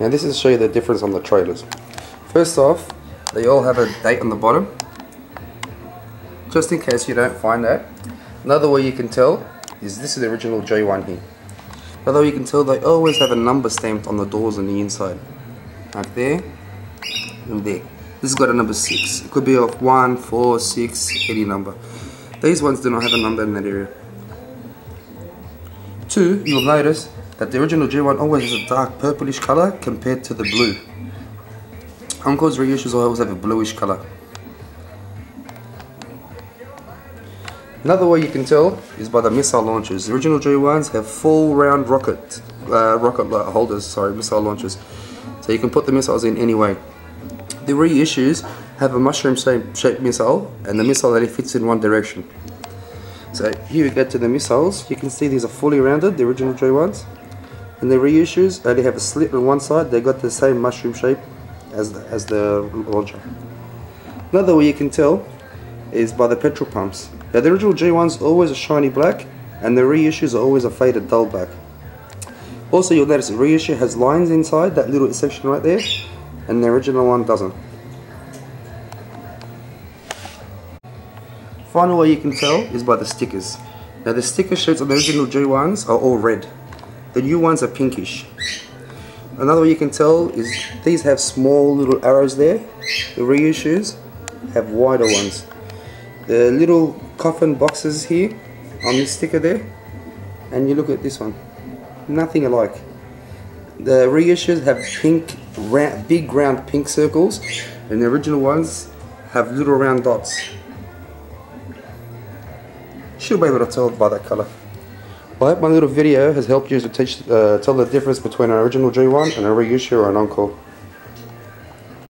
Now this is to show you the difference on the trailers. First off, they all have a date on the bottom. Just in case you don't find that. Another way you can tell is this is the original G1 here. Way you can tell they always have a number stamped on the doors on the inside. Like there and there. This has got a number 6. It could be of 1, 4, 6, any number. These ones do not have a number in that area. Two, you'll notice that the original G1 always has a dark purplish color compared to the blue. Encore's reissues always have a bluish color. Another way you can tell is by the missile launchers. The original G1s have full round rocket, uh, rocket holders, sorry, missile launchers. So you can put the missiles in any way. The reissues have a mushroom shaped missile and the missile only fits in one direction. So here we get to the missiles. You can see these are fully rounded, the original G1s. And the reissues uh, only have a slit on one side. They got the same mushroom shape as the, as the launcher. Another way you can tell is by the petrol pumps. Now the original G1's always a shiny black and the reissues are always a faded dull black. Also you'll notice the reissue has lines inside that little section right there and the original one doesn't. Final way you can tell is by the stickers. Now the sticker sheets on the original G1s are all red. The new ones are pinkish. Another way you can tell is these have small little arrows there. The reissues have wider ones. The little coffin boxes here on this sticker there and you look at this one nothing alike the reissues have pink round, big round pink circles and the original ones have little round dots should be able to tell by that color well, I hope my little video has helped you to teach, uh, tell the difference between an original G1 and a reissue or an encore